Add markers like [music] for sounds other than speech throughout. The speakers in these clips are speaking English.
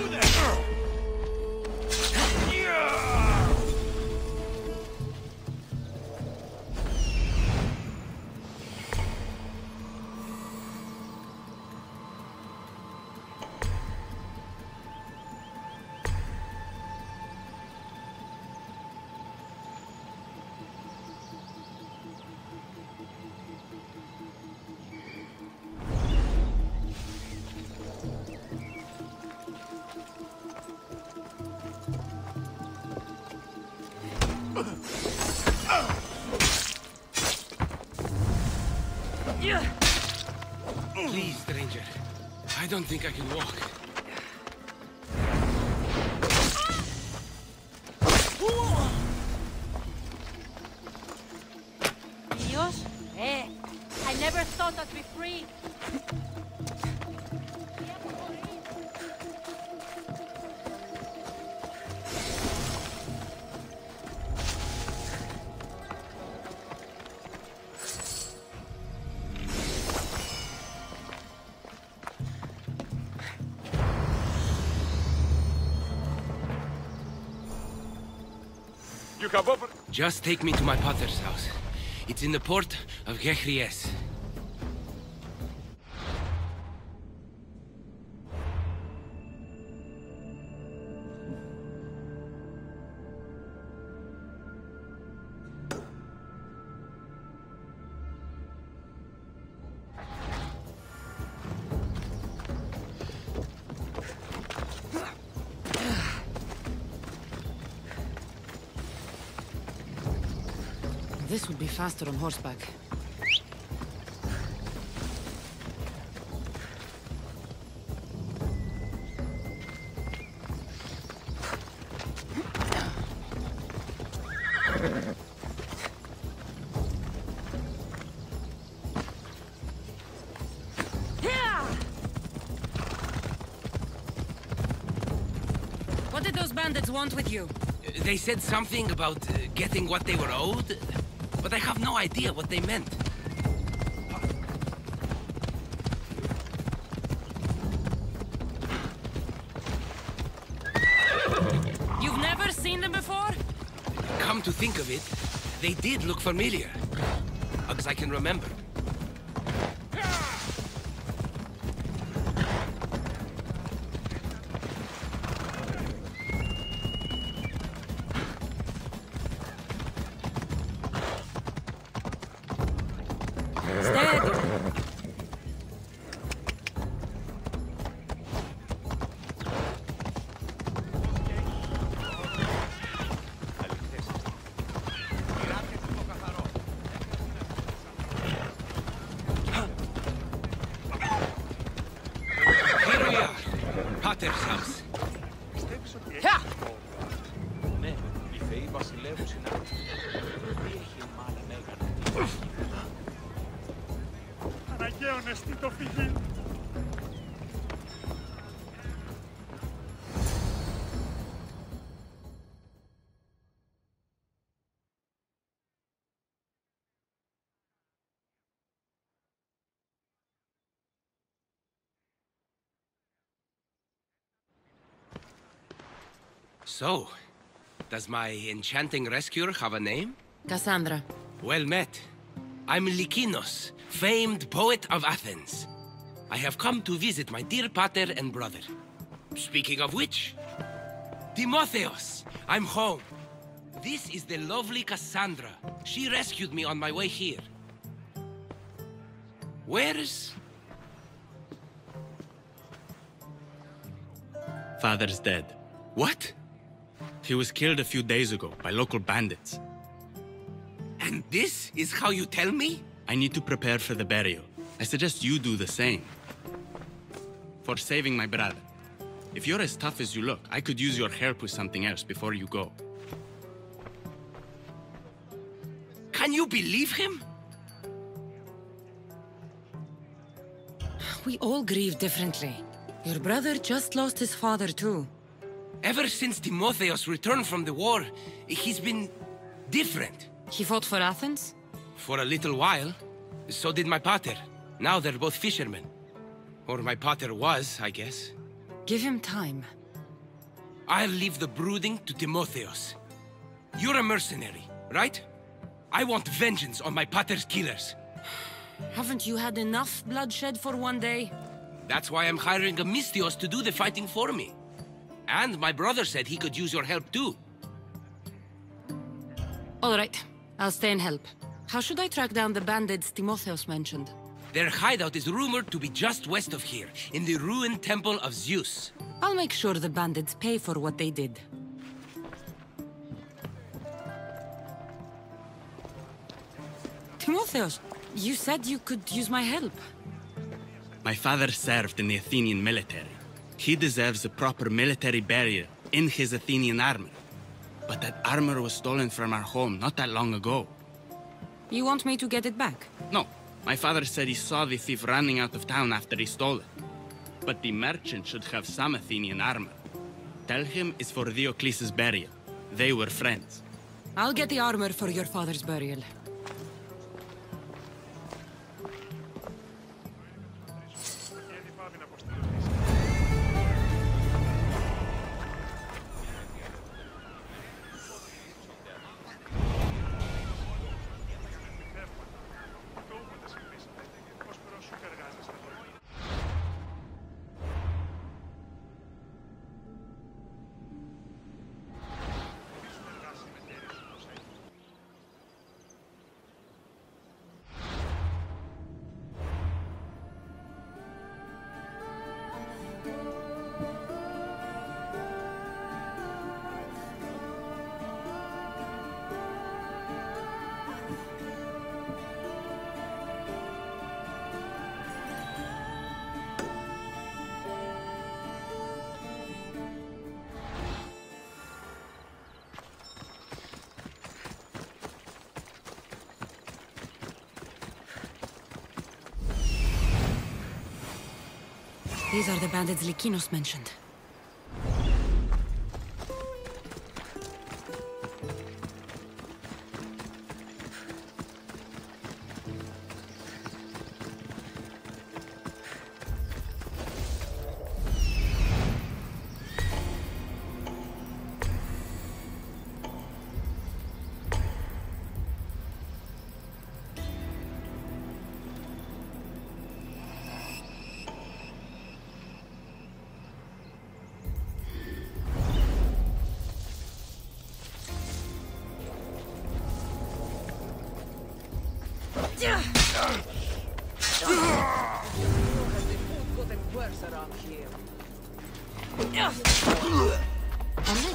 through there. Please, stranger. I don't think I can walk. Just take me to my pater's house. It's in the port of Gehries. This would be faster on horseback. What did those bandits want with you? They said something about uh, getting what they were owed, but I have no idea what they meant. You've never seen them before? Come to think of it, they did look familiar. As I can remember. So, does my enchanting rescuer have a name? Cassandra. Well met. I'm Lykinos, famed poet of Athens. I have come to visit my dear pater and brother. Speaking of which, Timotheos, I'm home. This is the lovely Cassandra. She rescued me on my way here. Where's... Father's dead. What? He was killed a few days ago by local bandits. And this is how you tell me? I need to prepare for the burial. I suggest you do the same. For saving my brother. If you're as tough as you look, I could use your help with something else before you go. Can you believe him? We all grieve differently. Your brother just lost his father too. Ever since Timotheos returned from the war, he's been different. He fought for Athens? For a little while. So did my pater. Now they're both fishermen. Or my pater was, I guess. Give him time. I'll leave the brooding to Timotheos. You're a mercenary, right? I want vengeance on my pater's killers. Haven't you had enough bloodshed for one day? That's why I'm hiring a Misthios to do the fighting for me. And my brother said he could use your help too. All right, I'll stay and help. How should I track down the bandits Timotheos mentioned? Their hideout is rumored to be just west of here, in the ruined temple of Zeus. I'll make sure the bandits pay for what they did. Timotheos, you said you could use my help. My father served in the Athenian military. He deserves a proper military burial in his Athenian armor. But that armor was stolen from our home not that long ago. You want me to get it back? No, my father said he saw the thief running out of town after he stole it. But the merchant should have some Athenian armor. Tell him it's for Diocles' burial. They were friends. I'll get the armor for your father's burial. These are the bandits Lykinos mentioned.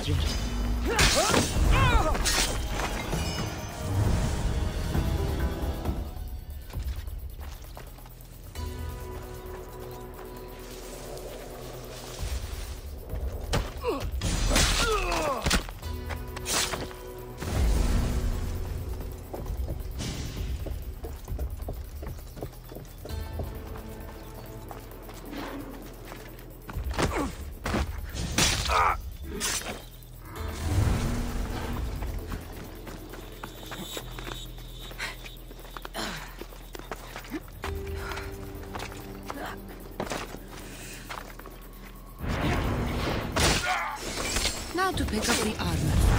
A to pick up the armor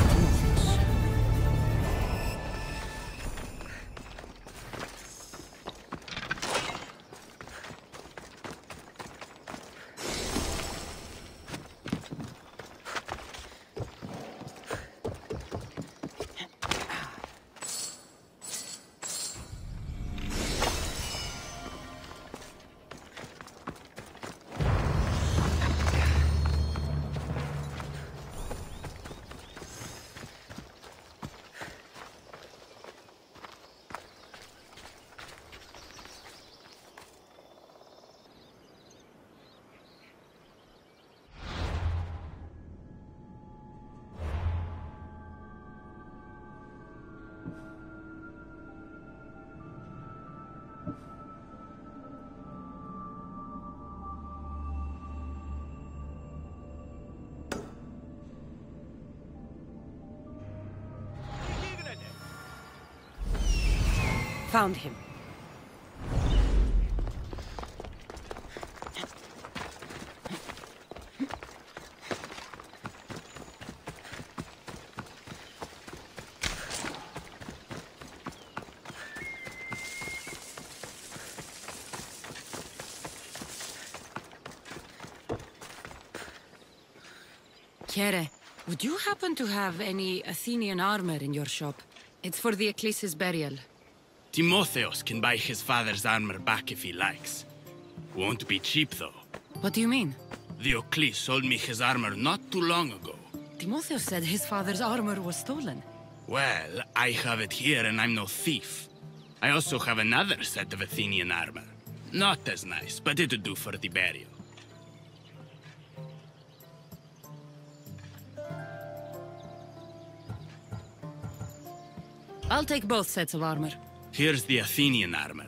Found him. Kere, would you happen to have any Athenian armor in your shop? It's for Diocles' burial. Timotheos can buy his father's armor back if he likes. Won't be cheap, though. What do you mean? Diocles sold me his armor not too long ago. Timotheos said his father's armor was stolen. Well, I have it here and I'm no thief. I also have another set of Athenian armor. Not as nice, but it'll do for the burial. I'll take both sets of armor. Here's the Athenian armor.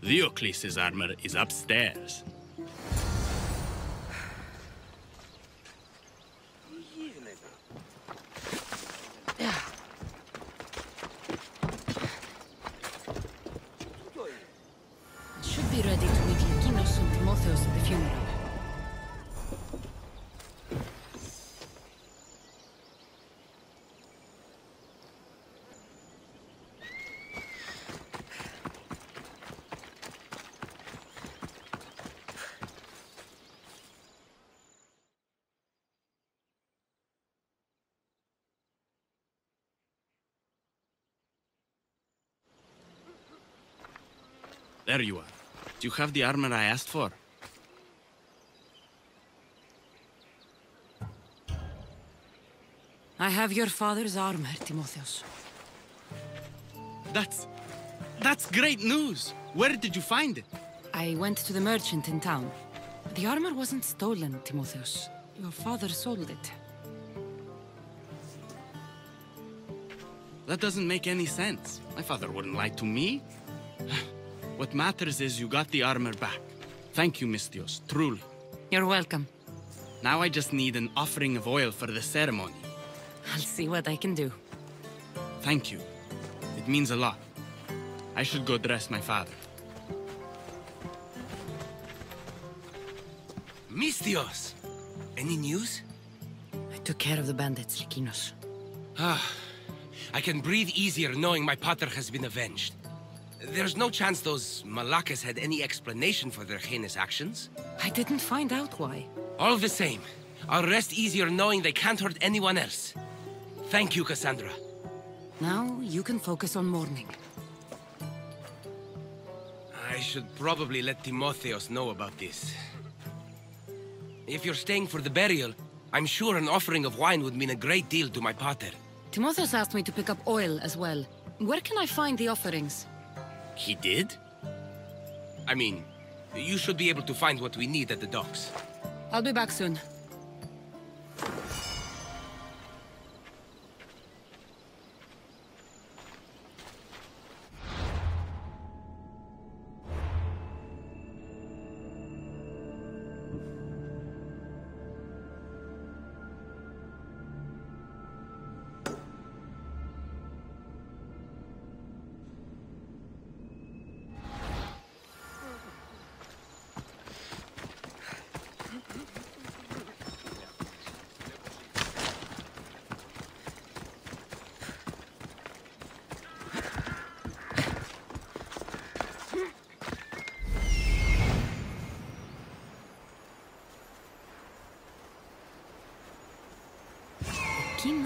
Diocles' armor is upstairs. There you are. Do you have the armor I asked for? I have your father's armor, Timotheos. That's... That's great news! Where did you find it? I went to the merchant in town. The armor wasn't stolen, Timotheos. Your father sold it. That doesn't make any sense. My father wouldn't lie to me. [sighs] [laughs] what matters is you got the armor back. Thank you, Misthios, truly. You're welcome. Now I just need an offering of oil for the ceremony. I'll see what I can do. Thank you. It means a lot. I should go dress my father. Misthios! Any news? I took care of the bandits, Lykinos. Ah, I can breathe easier knowing my pater has been avenged. There's no chance those Malakas had any explanation for their heinous actions. I didn't find out why. All the same, I'll rest easier knowing they can't hurt anyone else. Thank you, Cassandra. Now you can focus on mourning. I should probably let Timotheos know about this. If you're staying for the burial, I'm sure an offering of wine would mean a great deal to my pater. Timotheos asked me to pick up oil as well. Where can I find the offerings? He did? I mean, you should be able to find what we need at the docks. I'll be back soon.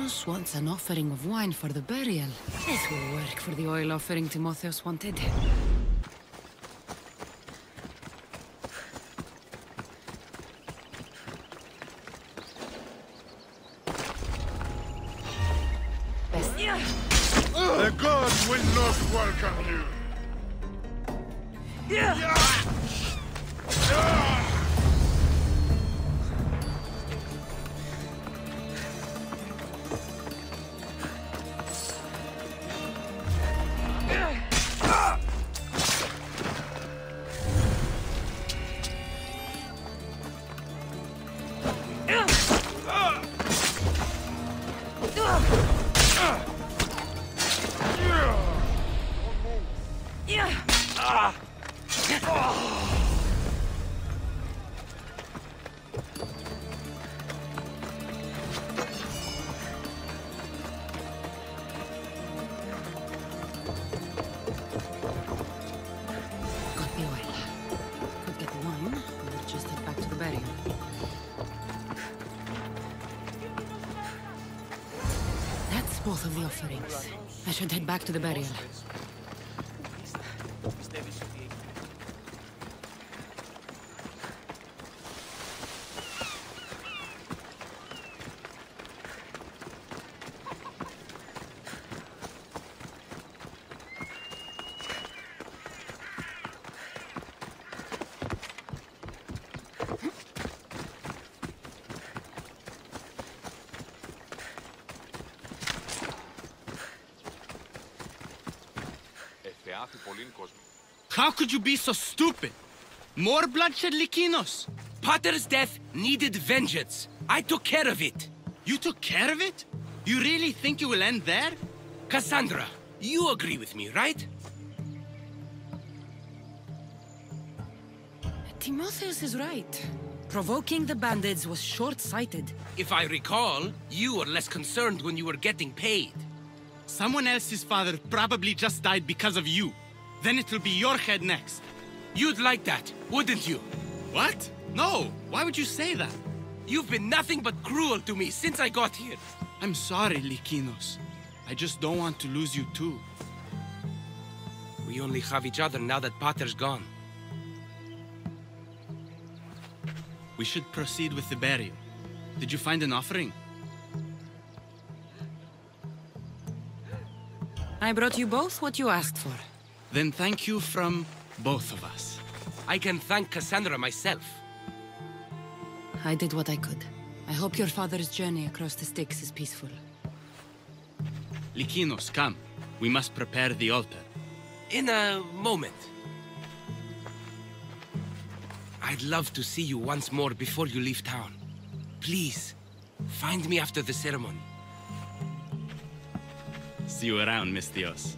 Kinos wants an offering of wine for the burial. This will work for the oil offering Timotheos wanted. Offerings. I should head back to the burial. How could you be so stupid? More bloodshed, Lykinos. Pater's death needed vengeance. I took care of it. You took care of it? You really think you will end there? Cassandra, you agree with me, right? Timotheos is right. Provoking the bandits was short-sighted. If I recall, you were less concerned when you were getting paid. Someone else's father probably just died because of you. Then it will be your head next. You'd like that, wouldn't you? What? No! Why would you say that? You've been nothing but cruel to me since I got here. I'm sorry, Lykinos. I just don't want to lose you too. We only have each other now that Pater's gone. We should proceed with the burial. Did you find an offering? I brought you both what you asked for. Then thank you from both of us. I can thank Cassandra myself. I did what I could. I hope your father's journey across the Styx is peaceful. Lykinos, come. We must prepare the altar. In a moment. I'd love to see you once more before you leave town. Please, find me after the ceremony. See you around, Misthios.